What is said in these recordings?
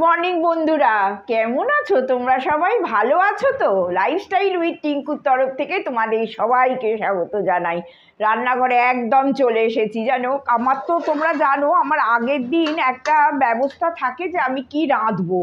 Morning বন্ধুরা। কেমন আছো? তোমরা সবাই ভালো আছো তো? লাইফস্টাইল উইথ টিঙ্কুর তরফ থেকে তোমাদের সবাইকে স্বাগত জানাই। রান্নাঘরে একদম চলে এসেছি, জানো? আমার তো তোমরা জানো, আমার আগের দিন একটা ব্যবস্থা থাকে যে আমি কি রাঁধবো।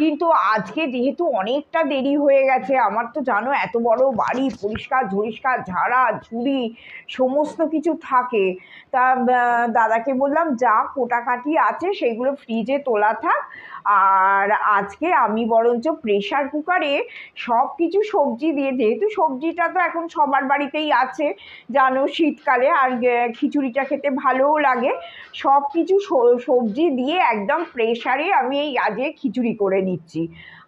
কিন্তু আজকে যেহেতু অনেকটা দেরি হয়ে গেছে, আমার তো জানো, এত বড় বাড়ি, পরিষ্কার ঝরিষ্কার ঝাড়া, ঝুড়ি, সমস্ত কিছু থাকে। তা দাদাকে বললাম, যা কোটাকাটি আছে, সেগুলো ফ্রিজে তোলা থাক। আর আজকে আমি বরঞ্চ প্রেশার কুকারে সব কিছু সবজি দিয়ে, যেহেতু সবজিটা তো এখন সবার বাড়িতেই আছে, জানো শীতকালে, আর খিচুড়িটা খেতে ভালোও লাগে সব কিছু সবজি দিয়ে একদম প্রেশারে আমি এই আজকে খিচুড়ি করে নিচ্ছি।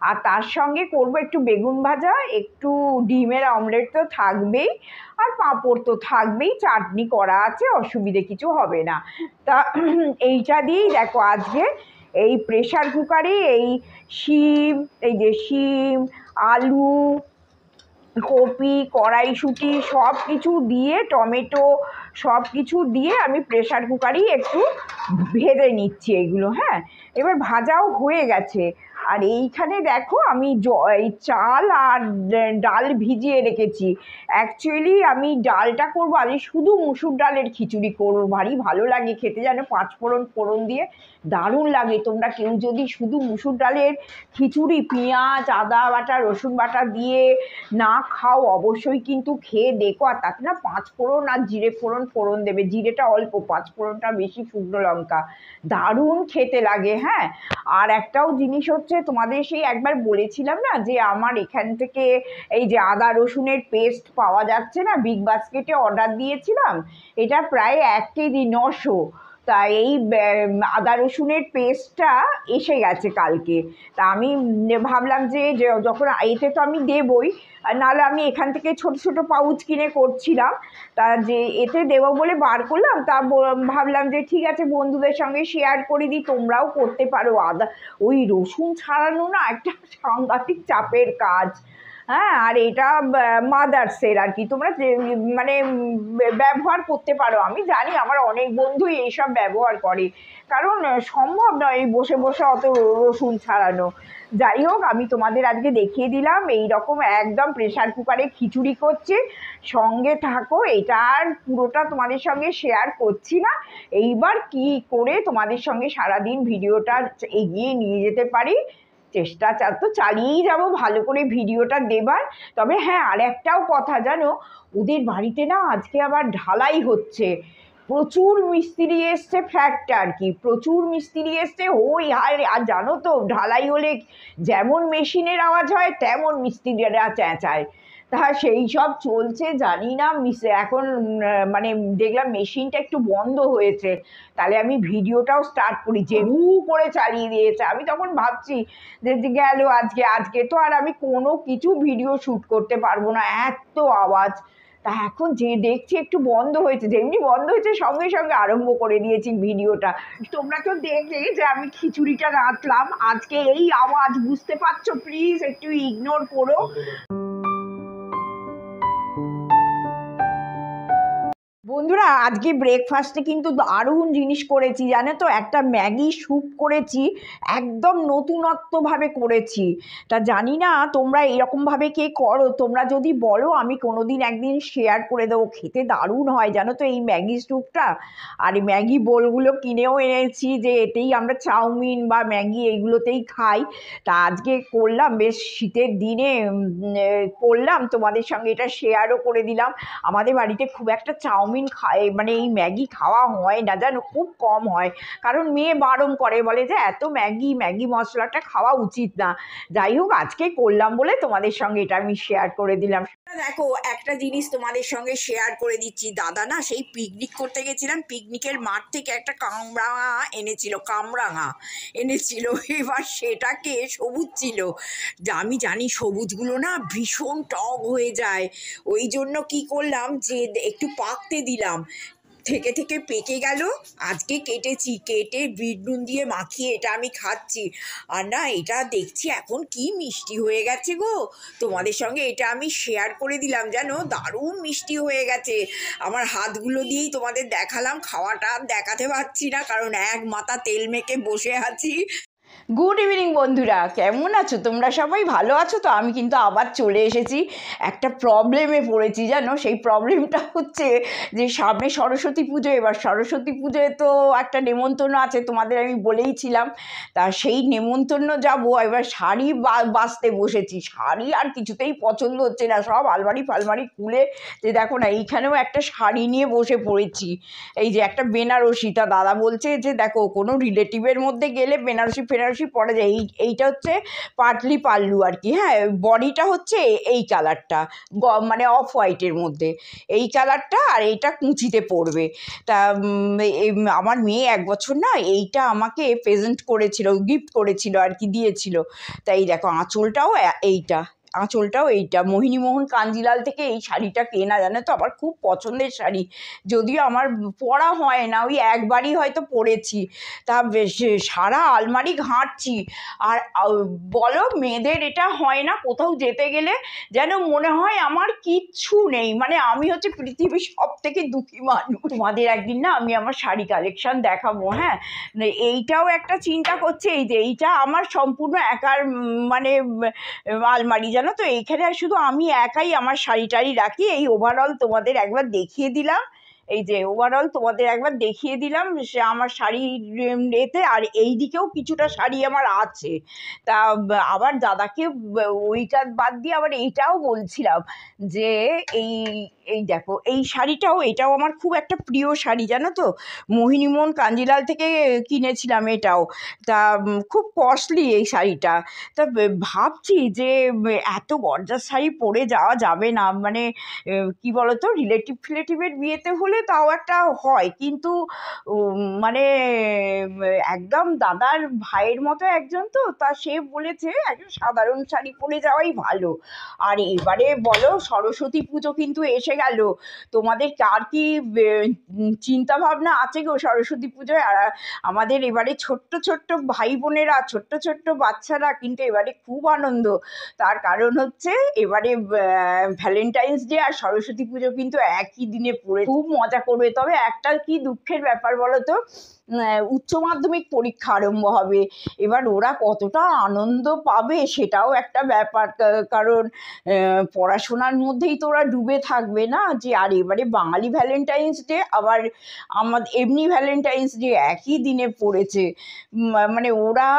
আর তার সঙ্গে করব একটু বেগুন ভাজা, একটু ডিমের অমলেট তো থাকবেই, আর পাঁপড় তো থাকবেই, চাটনি করা আছে, অসুবিধে কিছু হবে না। তা, এইটা দিয়েই দেখো আজকে এই প্রেশার কুকারে এই শিম, এই যে শিম, আলু, কপি, কড়াইশুঁটি সব কিছু দিয়ে, টমেটো সব কিছু দিয়ে আমি প্রেশার কুকারেই একটু ভেজে নিচ্ছি এগুলো হ্যাঁ? এবার ভাজাও হয়ে গেছে। আর এইখানে দেখো আমি জ- চাল আর ডাল ভিজিয়ে রেখেছি। অ্যাকচুয়ালি আমি ডালটা করব আমি শুধু মুসুর ডালের খিচুড়ি করব, ভারী ভালো লাগে খেতে জানো পাঁচ ফোড়ন ফোড়ন দিয়ে দারুণ লাগে। তোমরা কেউ যদি শুধু মুসুর ডালের খিচুড়ি, পেঁয়াজ, আদা বাটা, রসুন বাটা দিয়ে না খাও, অবশ্যই কিন্তু খেয়ে দেখো। আর তাতে না পাঁচ ফোড়ন আর জিরে ফোড়ন ফোড়ন দেবে। জিরেটা অল্প, পাঁচ ফোড়নটা বেশি শুকনো লঙ্কা। দারুণ খেতে লাগে হ্যাঁ? আর একটাও জিনিস হচ্ছে, তোমাদের সেই একবার বলেছিলাম না যে আমার এখান থেকে এই যে আদা রসুনের পেস্ট পাওয়া যাচ্ছে না বিগ বাস্কেটে অর্ডার দিয়েছিলাম। এটা প্রায় এক কেজি নশো। তা এই আদা রসুনের পেস্টটা এসে গেছে কালকে। তা আমি ভাবলাম যে যখন এতে তো আমি দেবই, নাহলে আমি এখান থেকে ছোট ছোট পাউচ কিনে করছিলাম। তা যে এতে দেবো বলে বার করলাম, তা ভাবলাম যে ঠিক আছে, বন্ধুদের সঙ্গে শেয়ার করে দিই, তোমরাও করতে পারো আদা। ওই রসুন ছাড়ানো না একটা সাংঘাতিক চাপের কাজ। হ্যাঁ আর এটা মাদার্সের আর কি। তোমরা মানে ব্যবহার করতে পারো। আমি জানি আমার অনেক বন্ধুই এইসব ব্যবহার করে। কারণ সম্ভব নয় এই বসে বসে অত রসুন ছাড়ানো। যাই হোক, আমি তোমাদের আজকে দেখিয়ে দিলাম এই রকম একদম প্রেশার কুকারে খিচুড়ি করছে। সঙ্গে থাকো, এটা আর পুরোটা তোমাদের সঙ্গে শেয়ার করছি না। এইবার কি করে তোমাদের সঙ্গে সারাদিন ভিডিওটা এগিয়ে নিয়ে যেতে পারি চেষ্টা তো চালিয়েই যাব, ভালো করে ভিডিওটা দেবার। তবে হ্যাঁ আর একটাও কথা, জানো, ওদের বাড়িতে না আজকে আবার ঢালাই হচ্ছে। প্রচুর মিস্ত্রি এসছে ফ্ল্যাটটা আর কি, প্রচুর মিস্ত্রি এসছে। ওই আর আর জানো তো, ঢালাই হলে যেমন মেশিনের আওয়াজ হয়, তেমন মিস্ত্রিরা চেঁচায় তা সেই সব চলছে, জানি না এখন মানে দেখলাম মেশিনটা একটু বন্ধ হয়েছে। তাহলে আমি ভিডিওটাও স্টার্ট করি, যে হু করে চালিয়ে দিয়েছে। আমি তখন ভাবছি যে যে গেল আজকে আজকে তো আর আমি কোনো কিছু ভিডিও শ্যুট করতে পারব না, এত আওয়াজ। তা এখন যে দেখছি একটু বন্ধ হয়েছে, যেমনি বন্ধ হয়েছে, সঙ্গে সঙ্গে আরম্ভ করে দিয়েছি ভিডিওটা। তোমরা তো দেখলে যে আমি খিচুড়িটা রাঁধলাম, আজকে এই আওয়াজ, বুঝতে পারছ? প্লিজ একটু ইগনোর করো। বন্ধুরা, আজকে ব্রেকফাস্টে কিন্তু দারুণ জিনিস করেছি, জানো তো? একটা ম্যাগি স্যুপ করেছি, একদম নতুনত্বভাবে করেছি। তা জানি না তোমরা এরকমভাবে কে করো? তোমরা যদি বলো, আমি কোনো দিন একদিন শেয়ার করে দেবো। খেতে দারুণ হয়, জানো তো এই ম্যাগি স্যুপটা আর এই ম্যাগি বোলগুলো কিনেও এনেছি যে এতেই আমরা চাউমিন বা ম্যাগি এইগুলোতেই খাই। তা আজকে করলাম, বেশ শীতের দিনে করলাম। তোমাদের সঙ্গে এটা শেয়ারও করে দিলাম। আমাদের বাড়িতে খুব একটা চাউমিন খায় মানে এই ম্যাগি খাওয়া হয় না জানো খুব কম হয়। কারণ মেয়ে বারণ করে, বলে যে এত ম্যাগি ম্যাগি মশলাটা খাওয়া উচিত না। যাই হোক, আজকে করলাম বলে তোমাদের সঙ্গে এটা আমি শেয়ার করে দিলাম। দেখো, একটা জিনিস তোমাদের সঙ্গে শেয়ার করে দিচ্ছি। দাদা না সেই পিকনিক করতে গেছিলাম। পিকনিকের মাঠ থেকে একটা কামরাঙা এনেছিল কামরাঙা এনেছিল। এবার সেটাকে সবুজ ছিল। আমি জানি সবুজগুলো না ভীষণ টক হয়ে যায়। ওই জন্য কি করলাম যে একটু পাকতে দিলাম। থেকে থেকে পেকে গেল, আজকে কেটেছি, কেটে বিট নুন দিয়ে মাখিয়ে এটা আমি খাচ্ছি। আর না, এটা দেখছি এখন কি মিষ্টি হয়ে গেছে গো। তোমাদের সঙ্গে এটা আমি শেয়ার করে দিলাম, জানো? দারুণ মিষ্টি হয়ে গেছে। আমার হাতগুলো দিয়েই তোমাদের দেখালাম, খাওয়াটা দেখাতে পারছি না, কারণ এক মাথা তেল মেখে বসে আছি। গুড ইভিনিং বন্ধুরা। কেমন আছো? তোমরা সবাই ভালো আছো? তো আমি কিন্তু আবার চলে এসেছি। একটা প্রবলেমে পড়েছি, জানো? সেই প্রবলেমটা হচ্ছে যে, সামনে সরস্বতী পুজো। এবার সরস্বতী পুজোয় তো একটা নেমন্তন্ন আছে, তোমাদের আমি বলেইছিলাম তা সেই নেমন্তন্ন যাব। এবার শাড়ি বাঁচতে বসেছি। শাড়ি আর কিছুতেই পছন্দ হচ্ছে না। সব আলমারি ফালমারি খুলে যে, দেখো না, এইখানেও একটা শাড়ি নিয়ে বসে পড়েছি। এই যে, একটা বেনারসি। তা দাদা বলছে যে, দেখো, কোনো রিলেটিভের মধ্যে গেলে বেনারসি ফেনারসি বেনারসি পরা যায়। এই, এইটা হচ্ছে পাটলি পাল্লু আর কি হ্যাঁ? বডিটা হচ্ছে এই কালারটা মানে অফ হোয়াইটের মধ্যে। এই কালারটা আর এইটা কুঁচিতে পড়বে। তা আমার মেয়ে এক বছর না এইটা আমাকে প্রেজেন্ট করেছিল গিফট করেছিল আর কি, দিয়েছিল। তাই দেখো আঁচলটাও এইটা। আঁচলটাও এইটা। মোহিনীমোহন কাঞ্জিলাল থেকে এই শাড়িটা কেনা, জানে তো? আমার খুব পছন্দের শাড়ি। যদিও আমার পরা হয় না, ওই একবারই হয়তো পরেছি। তা সারা আলমারি ঘাঁটছি। আর বলো, মেয়েদের এটা হয় না কোথাও যেতে গেলে? যেন মনে হয় আমার কিচ্ছু নেই। মানে আমি হচ্ছে পৃথিবীর সব থেকে দুঃখী মানুষ। তোমাদের একদিন না আমি আমার শাড়ি কালেকশন দেখাবো হ্যাঁ? এইটাও একটা চিন্তা করছে, এই যে এইটা আমার সম্পূর্ণ একার মানে আলমারি। যেন জানো তো, এইখানে শুধু আমি একাই আমার শাড়ি টাড়ি রাখি। এই ওভারঅল তোমাদের একবার দেখিয়ে দিলাম। এই যে ওভারঅল তোমাদের একবার দেখিয়ে দিলাম সে আমার শাড়ি এতে আর এই দিকেও কিছুটা শাড়ি আমার আছে। তা আবার দাদাকে ওইটা বাদ দিয়ে আবার এইটাও বলছিলাম যে এই এই দেখো, এই শাড়িটাও, এটাও আমার খুব একটা প্রিয় শাড়ি, জানো তো? মোহিনীমোহন কাঞ্জিলাল থেকে কিনেছিলাম এটাও। তা খুব কস্টলি এই শাড়িটা। তা ভাবছি যে এত গরজার শাড়ি পরে যাওয়া যাবে না। মানে কি বলতো? রিলেটিভ ফিলেটিভের বিয়েতে হলে তাও একটা হয়। কিন্তু মানে একদম দাদার ভাইয়ের মতো একজন তো, তা সে বলেছে একজন সাধারণ শাড়ি পরে যাওয়াই ভালো। আর এবারে বলো, সরস্বতী পুজো কিন্তু এসে গেল। তোমাদের কার কি চিন্তা ভাবনা আছে গো সরস্বতী পুজোয়? আর আমাদের এবারে ছোট্ট ছোট্ট ভাই বোনেরা ছোট্ট ছোট্ট বাচ্চারা কিন্তু এবারে খুব আনন্দ। তার কারণ হচ্ছে এবারে ভ্যালেন্টাইন্স ডে আর সরস্বতী পুজো কিন্তু একই দিনে পড়ে। খুব মজা করবে। তবে একটা কি দুঃখের ব্যাপার বলো তো? উচ্চ মাধ্যমিক পরীক্ষা আরম্ভ হবে। এবার ওরা কতটা আনন্দ পাবে সেটাও একটা ব্যাপার। কারণ পড়াশোনার মধ্যেই তো ওরা ডুবে থাকবে না যে, আর এবারে বাঙালি ভ্যালেন্টাইন্স ডে, আবার আমাদের এমনি ভ্যালেন্টাইন্স ডে একই দিনে পড়েছে। মানে ওরা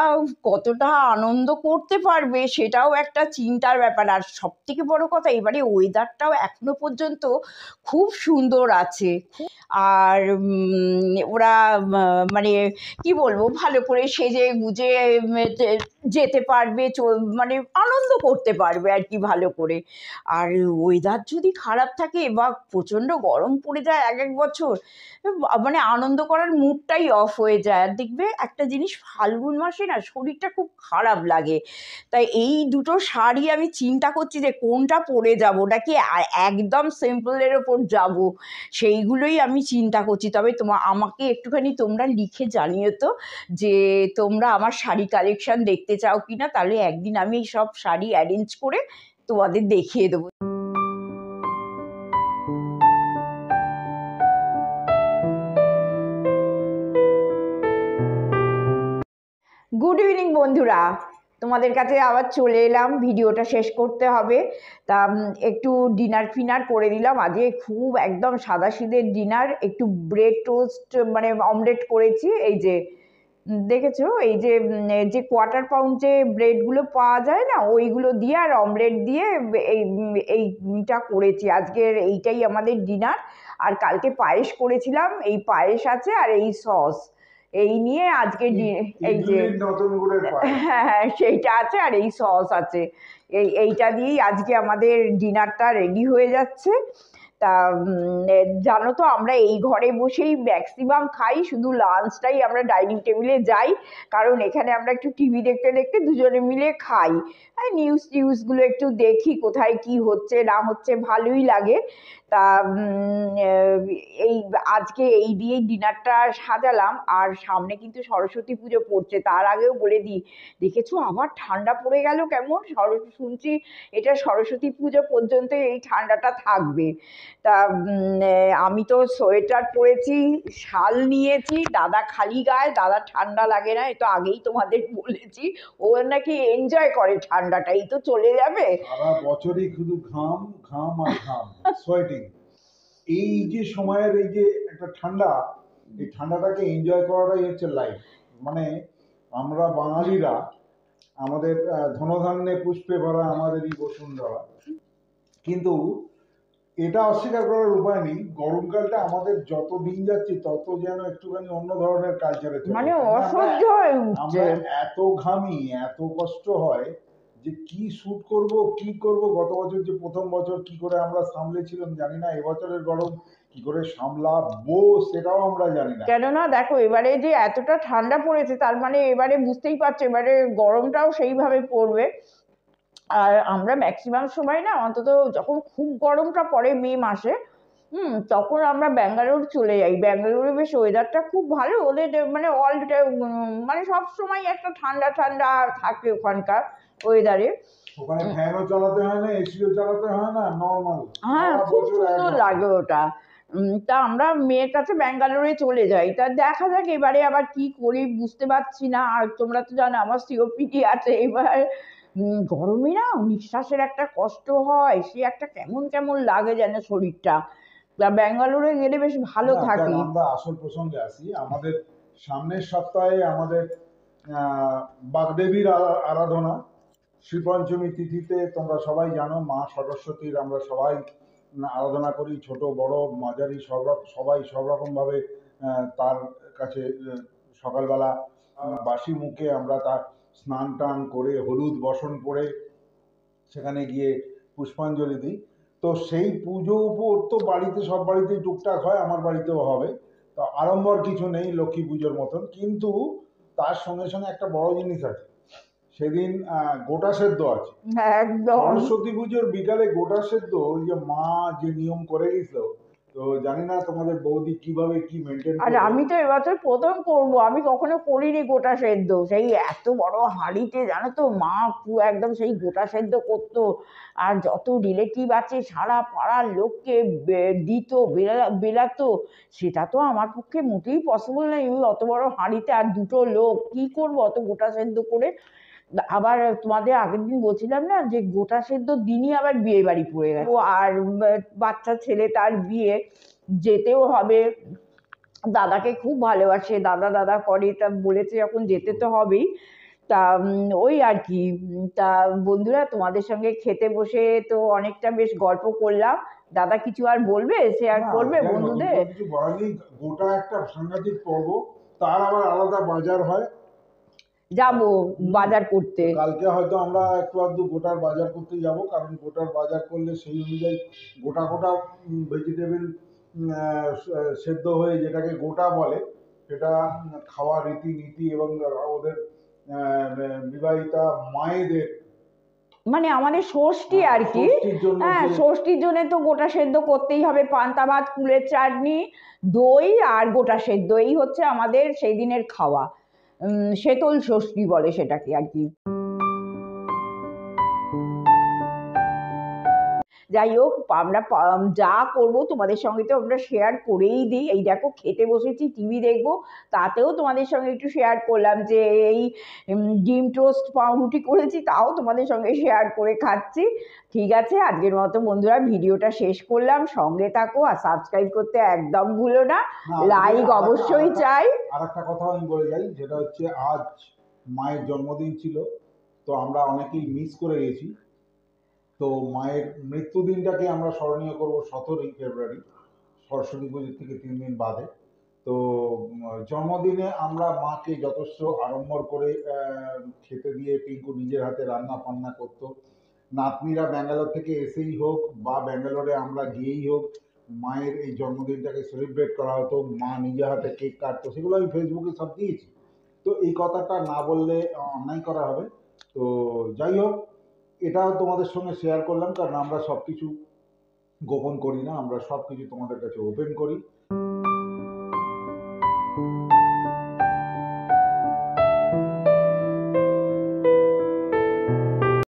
কতটা আনন্দ করতে পারবে সেটাও একটা চিন্তার ব্যাপার। আর সব থেকে বড় কথা, এবারে ওয়েদারটাও এখনও পর্যন্ত খুব সুন্দর আছে। আর ওরা মানে কি বলব ভালো করে সেজে গুজে যেতে পারবে মানে আনন্দ করতে পারবে আর কি ভালো করে। আর ওয়েদার যদি খারাপ থাকে, বা প্রচণ্ড গরম পড়ে যায় এক এক বছর মানে আনন্দ করার মুডটাই অফ হয়ে যায়। আর দেখবে একটা জিনিস, ফাল্গুন মাসে না শরীরটা খুব খারাপ লাগে। তাই এই দুটো শাড়ি আমি চিন্তা করছি যে কোনটা পরে যাব, নাকি একদম সিম্পলের ওপর যাব, সেইগুলোই আমি চিন্তা করছি। তবে তোমার আমাকে একটুখানি তোমরা লিখে জানিয়ে তো যে তোমরা আমার শাড়ি কালেকশান দেখতে চাও কি না তাহলে একদিন আমি সব শাড়ি অ্যারেঞ্জ করে তোমাদের দেখিয়ে দেবো। গুড ইভিনিং বন্ধুরা। তোমাদের কাছে আবার চলে এলাম, ভিডিওটা শেষ করতে হবে। তা একটু ডিনার ফিনার করে দিলাম। আজকে খুব একদম সাদাসিদের ডিনার একটু ব্রেড টোস্ট মানে অমলেট করেছি। এই যে দেখেছ? এই যে যে কোয়ার্টার পাউন্ড যে ব্রেডগুলো পাওয়া যায় না ওইগুলো দিয়ে আর অমলেট দিয়ে এই এইটা করেছি। আজকের এইটাই আমাদের ডিনার আর কালকে পায়েস করেছিলাম এই পায়েস আছে আর এই সস এই নিয়ে আজকে এই যে হ্যাঁ হ্যাঁ সেইটা আছে আর এই সস আছে। এই এইটা দিয়েই আজকে আমাদের ডিনারটা রেডি হয়ে যাচ্ছে। তা জানো তো আমরা এই ঘরে বসেই ম্যাক্সিমাম খাই, শুধু লাঞ্চটাই আমরা ডাইনিং টেবিলে যাই, কারণ এখানে আমরা একটু টিভি দেখতে দেখতে দুজনে মিলে খাই। নিউজ টিউজগুলো একটু দেখি কোথায় কি হচ্ছে, না হচ্ছে, ভালোই লাগে। তা এই আজকে এই দিয়েই ডিনারটা সাজালাম। আর সামনে কিন্তু সরস্বতী পুজো পড়ছে, তার আগেও বলে দিই, দেখেছ আবার ঠান্ডা পড়ে গেল কেমন? সরস্বতী শুনছি এটা সরস্বতী পুজো পর্যন্ত এই ঠান্ডাটা থাকবে। তা আমি তো সোয়েটার পরেছি, শাল নিয়েছি, দাদা খালি গায়ে, দাদা ঠান্ডা লাগে না, এ তো আগেই তোমাদের বলেছি, ও নাকি এনজয় করে ঠান্ডাটা, এই তো চলে যাবে। সারা বছরই শুধু ঘাম ঘাম আর সোয়েটিং এই যে সময়ের এই যে একটা ঠান্ডা এই ঠান্ডাটাকে এনজয় করাটাই হচ্ছে লাইফ মানে আমরা বাঙালিরা আমাদের ধনধান্যে পুষ্পে ভরা আমাদের এই বসুন্ধরা। কিন্তু এটা অস্বীকার করার উপায় নেই। গরমকালটা আমাদের যত দিন যাচ্ছে তত যেন একটুখানি অন্য ধরনের কালচারে মানে অসহ্য হয়ে উঠছে। আমরা এত ঘামি এত কষ্ট হয় যে কি শুট করব, কি করব, গত বছর যে প্রথম বছর কি করে আমরা সামলেছিলাম জানি না, এবছরের গরম কি করে সামলাবো সেটাও আমরা জানি না। কেননা দেখো, এবারে যে এতটা ঠান্ডা পড়েছে, তার মানে এবারে বুঝতেই পারছ, এবারে গরমটাও সেইভাবে পড়বে। আর আমরা ম্যাক্সিমাম সময় না, অন্তত যখন খুব গরমটা পড়ে মে মাসে, হুম, তখন আমরা ব্যাঙ্গালোর চলে যাই। ব্যাঙ্গালোরে বেশ ওয়েদারটা খুব ভালো, ওদের মানে অল মানে সব সময় একটা ঠান্ডা ঠান্ডা থাকে ওখানকার। ওয়েদারে ওখানে ফ্যানও চালাতে হয় না এসিও চালাতে হয় না নর্মাল হ্যাঁ খুব সুন্দর লাগে ওটা। তা আমরা মেয়ের কাছে ব্যাঙ্গালোরে চলে যাই। তা দেখা যাক এবারে আবার কি করি বুঝতে পারছি না। আর তোমরা তো জানো আমার সিওপিডি আছে। এবার গরমে না নিঃশ্বাসের একটা কষ্ট হয়। সে একটা কেমন কেমন লাগে যেন শরীরটা। তা ব্যাঙ্গালোরে গেলে বেশ ভালো থাকি। আমরা আসল প্রসঙ্গে আসি। আমাদের সামনের সপ্তাহে আমাদের আহ, বাগদেবীর আরাধনা। শ্রীপঞ্চমী তিথিতে তোমরা সবাই জানো, মা সরস্বতীর আমরা সবাই আরাধনা করি, ছোট, বড়, মাঝারি, সব সবাই সব রকম ভাবে তার কাছে সকালবেলা বাসি মুখে আমরা তার স্নান টান করে, হলুদ বসন পরে সেখানে গিয়ে পুষ্পাঞ্জলি দিই। তো সেই পুজো উপর তো বাড়িতে, সব বাড়িতেই টুকটাক হয়, আমার বাড়িতেও হবে। তো আড়ম্বর কিছু নেই লক্ষ্মী পুজোর মতন, কিন্তু তার সঙ্গে সঙ্গে একটা বড় জিনিস আছে। সেদিন গোটা সেদ্ধ আছে। একদম। সরস্বতী পুজোর বিকালে গোটা সেদ্ধ ওই যে মা যে নিয়ম করে গেছিল তো জানি না তোমাদের বৌদি কীভাবে কি মেনটেন আর আমি তো এবছর প্রথম করব আমি কখনো করিনি গোটা সেদ্ধ। সেই এত বড় হাঁড়িতে জানো তো মা একদম সেই গোটা সেদ্ধ করতো। আর যত রিলেটিভ আছে সারা পাড়ার লোককে দিত বেলা- বেলাতো। সেটা তো আমার পক্ষে মোটেই পসিবল নেই ওই অত বড় হাঁড়িতে আর দুটো লোক কি করব অত গোটা সেদ্ধ করে? আবার তোমাদের আগের দিন বলছিলাম না যে গোটা সেদ্ধ দিনই আবার বিয়ে বাড়ি পড়ে গেছে। আর বাচ্চা ছেলে তার বিয়ে যেতেও হবে। দাদাকে খুব ভালোবাসে দাদা দাদা করে তা বলেছে যখন যেতে তো হবেই। তা ওই আর কি তা বন্ধুরা তোমাদের সঙ্গে খেতে বসে তো অনেকটা বেশ গল্প করলাম। দাদা কিছু আর বলবে? শেয়ার না, করবে বন্ধুদের। গোটা একটা সাংঘাতিক পর্ব তার আবার আলাদা বাজার হয়। যাব বাজার করতে। কালকে হয়তো আমরা একটু আধটু গোটার বাজার করতে যাব কারণ গোটার বাজার করলে সেই অনুযায়ী গোটা গোটা ভেজিটেবল সেদ্ধ হয়ে যেটাকে গোটা বলে সেটা উম, খাওয়ার রীতিনীতি এবং ওদের বিবাহিতা মায়েদের মানে আমাদের ষষ্ঠী আর কি। হ্যাঁ ষষ্ঠীর জন্য তো গোটা সেদ্ধ করতেই হবে। পান্তা ভাত কুলের চাটনি দই আর গোটা সেদ্ধ। এই হচ্ছে আমাদের সেই দিনের খাওয়া। শীতল ষষ্ঠী বলে সেটাকে আর কি। যাই হোক আমরা যা করব তোমাদের সঙ্গে তো আমরা শেয়ার করেই দিই। এই দেখো খেতে বসেছি টিভি দেখব তাতেও তোমাদের সঙ্গে একটু শেয়ার করলাম যে এই ডিম টোস্ট পাউরুটি করেছি তাও তোমাদের সঙ্গে শেয়ার করে খাচ্ছি। ঠিক আছে আজকের মতো বন্ধুরা ভিডিওটা শেষ করলাম। সঙ্গে থাকো আর সাবস্ক্রাইব করতে একদম ভুলো না। লাইক অবশ্যই চাই। আর একটা কথা আমি বলে যাই যেটা হচ্ছে আজ মায়ের জন্মদিন ছিল তো আমরা অনেকেই মিস করে গেছি। তো মায়ের মৃত্যুদিনটাকে আমরা স্মরণীয় করব সতেরোই ফেব্রুয়ারি, সরস্বতী পুজোর থেকে তিন দিন বাদে। তো জন্মদিনে আমরা মাকে যথেষ্ট আড়ম্বর করে খেতে দিয়ে টিঙ্কু নিজের হাতে রান্না বান্না করতো। নাতনিরা ব্যাঙ্গালোর থেকে এসেই হোক বা ব্যাঙ্গালোরে আমরা গিয়েই হোক, মায়ের এই জন্মদিনটাকে সেলিব্রেট করা হতো। মা নিজে হাতে কেক কাটতো, সেগুলো আমি ফেসবুকে সব দিয়েছি। তো এই কথাটা না বললে অন্যায় করা হবে। তো যাই হোক এটাও তোমাদের সঙ্গে শেয়ার করলাম, কারণ আমরা সব কিছু গোপন করি না, আমরা সব কিছু তোমাদের কাছে ওপেন করি।